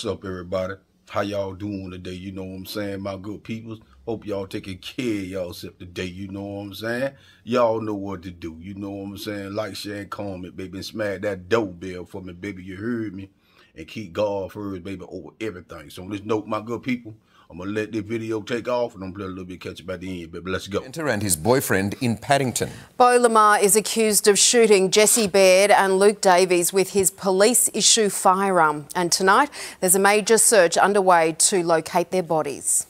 What's up, everybody? How y'all doing today? You know what I'm saying, my good people. Hope y'all taking care of y'allself today. You know what I'm saying? Y'all know what to do. You know what I'm saying? Like, share, and comment, baby. And smash that doorbell for me, baby. You heard me? And keep God first, baby, over everything. So on this note, my good people, I'm gonna let this video take off and I'm gonna play a little bit catch it by the end, baby. Let's go. And his boyfriend in Paddington. Beau Lamarre is accused of shooting Jesse Baird and Luke Davies with his police issue firearm. And tonight, there's a major search underway to locate their bodies.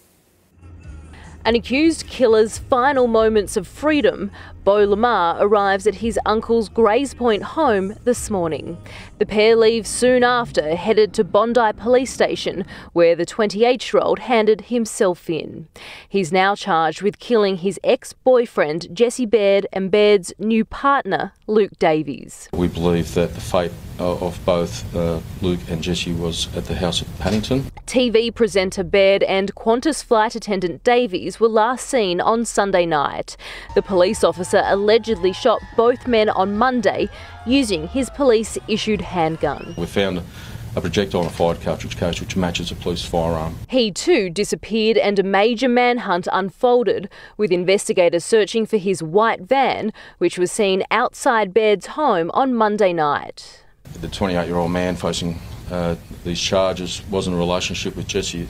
An accused killer's final moments of freedom, Beau Lamarre arrives at his uncle's Grays Point home this morning. The pair leave soon after, headed to Bondi Police Station, where the 28 year old handed himself in. He's now charged with killing his ex boyfriend, Jesse Baird, and Baird's new partner, Luke Davies. We believe that the fate of both uh, Luke and Jesse was at the house at Paddington. TV presenter Baird and Qantas flight attendant Davies were last seen on Sunday night. The police officer allegedly shot both men on Monday using his police issued handgun. We found a projectile and a fired cartridge case which matches a police firearm. He too disappeared and a major manhunt unfolded, with investigators searching for his white van, which was seen outside Baird's home on Monday night. The 28 year old man facing uh, these charges was in a relationship with Jesse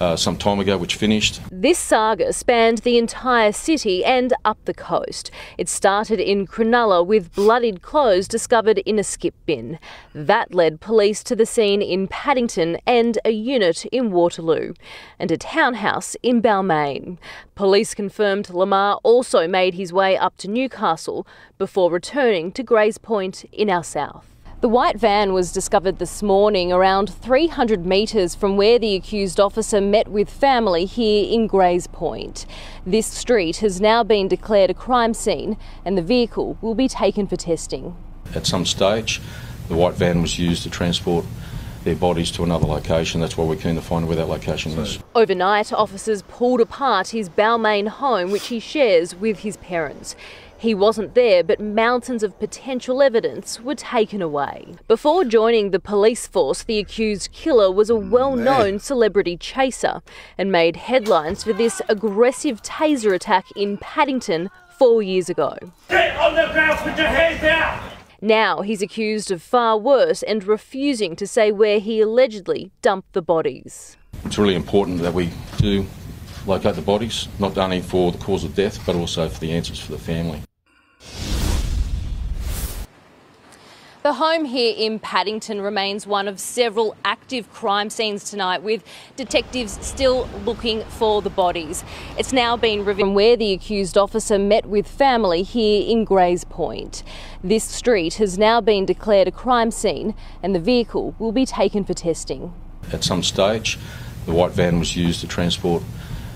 uh, some time ago, which finished. This saga spanned the entire city and up the coast. It started in Cronulla with bloodied clothes discovered in a skip bin. That led police to the scene in Paddington and a unit in Waterloo, and a townhouse in Balmain. Police confirmed Lamarre also made his way up to Newcastle before returning to Grays Point in our south. The white van was discovered this morning around 300 metres from where the accused officer met with family here in Grays Point. This street has now been declared a crime scene and the vehicle will be taken for testing. At some stage, the white van was used to transport their bodies to another location. That's why we're keen to find where that location is. Overnight, officers pulled apart his Balmain home, which he shares with his parents. He wasn't there, but mountains of potential evidence were taken away. Before joining the police force, the accused killer was a mm, well known celebrity chaser and made headlines for this aggressive taser attack in Paddington four years ago. Get on the ground, put your hands out! Now he's accused of far worse and refusing to say where he allegedly dumped the bodies. It's really important that we do locate the bodies, not only for the cause of death, but also for the answers for the family. The home here in Paddington remains one of several active crime scenes tonight, with detectives still looking for the bodies. It's now been revealed where the accused officer met with family here in Grays Point. This street has now been declared a crime scene, and the vehicle will be taken for testing. At some stage, the white van was used to transport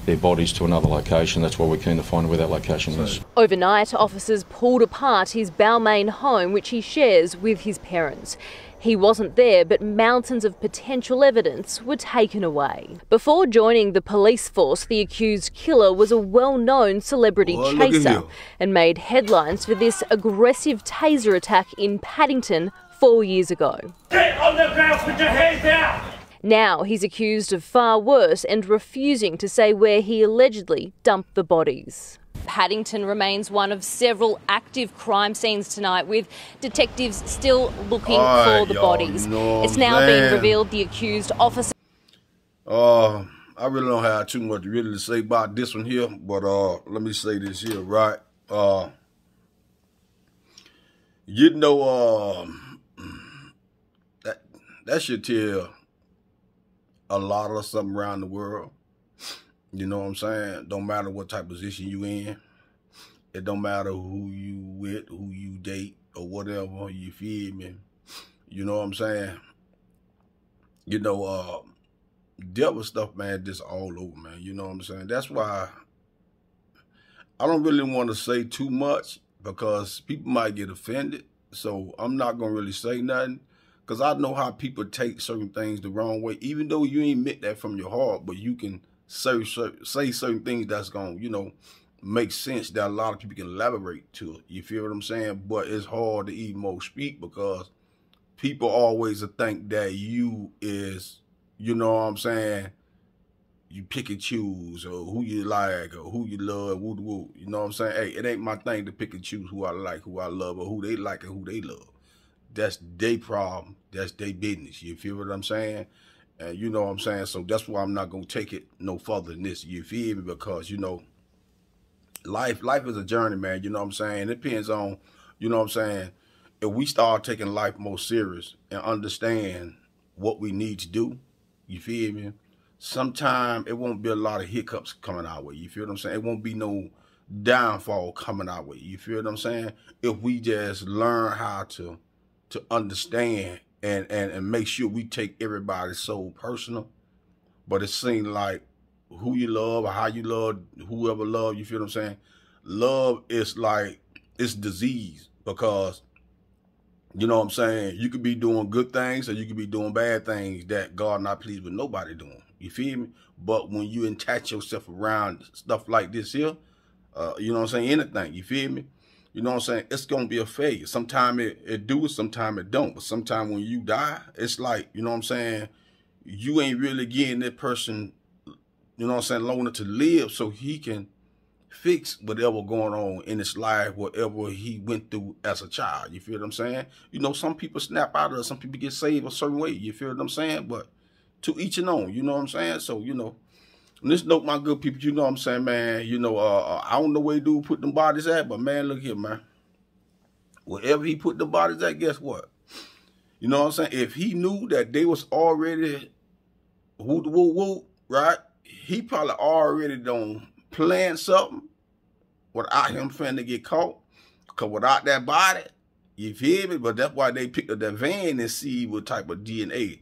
their bodies to another location. That's why we're keen to find where that location is. Overnight, officers pulled apart his Balmain home, which he shares with his parents. He wasn't there, but mountains of potential evidence were taken away. Before joining the police force, the accused killer was a well known celebrity Well, look at chaser and made headlines for this aggressive taser attack in Paddington four years ago. Get on the ground, put your hands out! Now he's accused of far worse and refusing to say where he allegedly dumped the bodies. Paddington remains one of several active crime scenes tonight, with detectives still looking All for the bodies. you know what it's I'm now been revealed the accused officer. Uh, I really don't have too much really to say about this one here, but uh, let me say this here, right? Uh, you know, um, that that should tell a lot of something around the world. You know what I'm saying? Don't matter what type of position you in. It don't matter who you with, who you date, or whatever. You feel me? You know what I'm saying? You know, uh, dealt with stuff, man, just all over, man. You know what I'm saying? That's why I don't really want to say too much because people might get offended. So I'm not gonna really say nothing because I know how people take certain things the wrong way. Even though you ain't meant that from your heart, but you can say say certain things that's gonna, you know, make sense that a lot of people can elaborate to it. You feel what I'm saying? But it's hard to even more speak because people always think that you is you know what I'm saying, you pick and choose or who you like or who you love, woo woo. You know what I'm saying? Hey, it ain't my thing to pick and choose who I like, who I love, or who they like and who they love. That's their problem. That's their business. You feel what I'm saying? And you know what I'm saying? So that's why I'm not gonna take it no further than this. You feel me? Because you know, life life is a journey, man. You know what I'm saying? It depends on, you know what I'm saying. If we start taking life more serious and understand what we need to do, you feel me? Sometime it won't be a lot of hiccups coming our way. You feel what I'm saying? It won't be no downfall coming our way. You feel what I'm saying? If we just learn how to to understand and and and make sure we take everybody's soul personal. But it seems like who you love or how you love whoever love you feel what I'm saying? Love is like it's disease because you know what I'm saying? You could be doing good things or you could be doing bad things that God not pleased with nobody doing. You feel me? But when you attach yourself around stuff like this here, uh, you know what I'm saying? Anything, you feel me? You know what I'm saying? It's gonna be a failure. Sometimes it, it do sometimes it don't. But sometimes when you die, it's like, you know what I'm saying, you ain't really getting that person, you know what I'm saying, long enough to live so he can fix whatever going on in his life, whatever he went through as a child. You feel what I'm saying? You know, some people snap out of it, some people get saved a certain way. You feel what I'm saying? But to each and own, you know what I'm saying? So, you know, on this note, my good people, you know what I'm saying, man. You know, uh, uh, I don't know where dude put them bodies at, but man, look here, man. Wherever he put the bodies at, guess what? You know what I'm saying? If he knew that they was already woo woo woo, right? He probably already done plan something without him finna get caught. Cause without that body, you feel me? But that's why they picked up that van and see what type of DNA.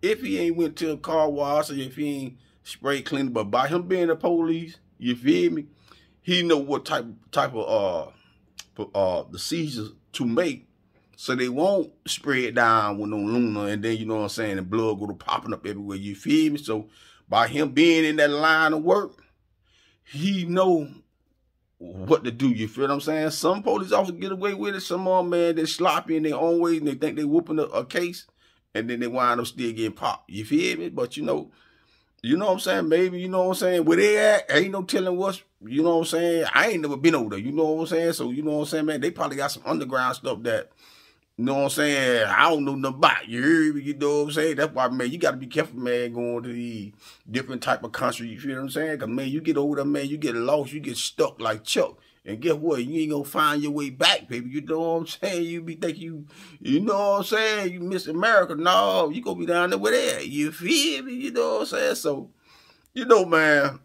If he ain't went to a car wash or if he ain't spray clean, but by him being the police, you feel me? He know what type type of uh uh the seizures to make so they won't it down with no Luna and then you know what I'm saying the blood go to popping up everywhere, you feel me? So by him being in that line of work, he know what to do. You feel what I'm saying? Some police officers get away with it. Some them, man, they sloppy in their own way and they think they whooping a, a case and then they wind up still getting popped. You feel me? But you know, you know what I'm saying? Maybe, you know what I'm saying? Where they at, ain't no telling what's, you know what I'm saying? I ain't never been over there, you know what I'm saying? So, you know what I'm saying, man? They probably got some underground stuff that, you know what I'm saying? I don't know nothing about. You hear me? You know what I'm saying? That's why, man, you got to be careful, man, going to the different type of country. You feel what I'm saying? Because, man, you get over there, man, you get lost, you get stuck like Chuck. And guess what? You ain't gonna find your way back, baby. You know what I'm saying? You be think you, you know what I'm saying? You miss America. No, you gonna be down there with that. You feel me? You know what I'm saying? So, you know, man,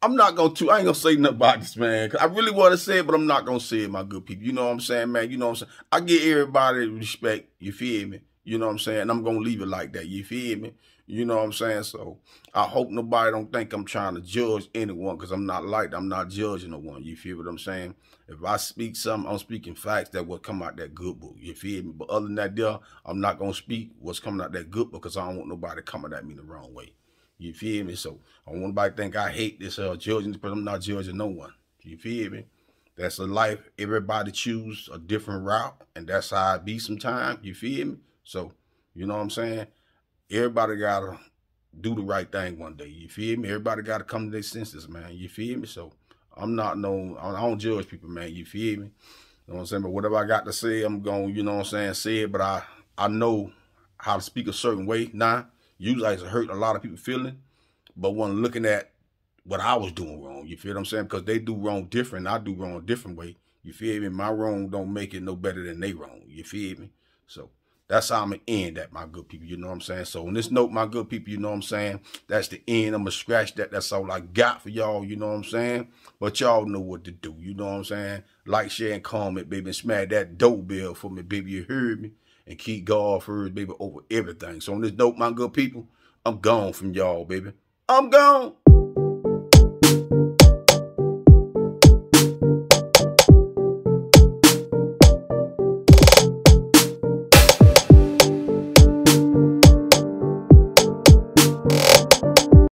I'm not gonna I ain't gonna say nothing about this, man. Cause I really want to say it, but I'm not gonna say it, my good people. You know what I'm saying, man? You know what I'm saying? I give everybody respect, you feel me? You know what I'm saying? I'm gonna leave it like that, you feel me? You know what I'm saying? So I hope nobody don't think I'm trying to judge anyone because I'm not like. I'm not judging no one. You feel what I'm saying? If I speak something, I'm speaking facts that will come out that good book. You feel me? But other than that, there, I'm not gonna speak what's coming out that good book because I don't want nobody coming at me the wrong way. You feel me? So I don't want nobody to think I hate this uh judging, but I'm not judging no one. You feel me? That's a life. Everybody choose a different route, and that's how I be sometimes. You feel me? So, you know what I'm saying? Everybody gotta do the right thing one day. You feel me? Everybody gotta come to their senses, man. You feel me? So I'm not no I don't judge people, man. You feel me? You know what I'm saying? But whatever I got to say, I'm going, you know what I'm saying, say it, but I I know how to speak a certain way now. Usually it's hurt a lot of people feeling, but when looking at what I was doing wrong, you feel what I'm saying? Because they do wrong different, I do wrong a different way. You feel me? My wrong don't make it no better than they wrong. You feel me? So that's how I'm going to end that, my good people. You know what I'm saying? So on this note, my good people, you know what I'm saying? That's the end. I'm going to scratch that. That's all I got for y'all. You know what I'm saying? But y'all know what to do. You know what I'm saying? Like, share, and comment, baby. And smash that doorbell for me, baby. You heard me? And keep God first, baby, over everything. So on this note, my good people, I'm gone from y'all, baby. I'm gone.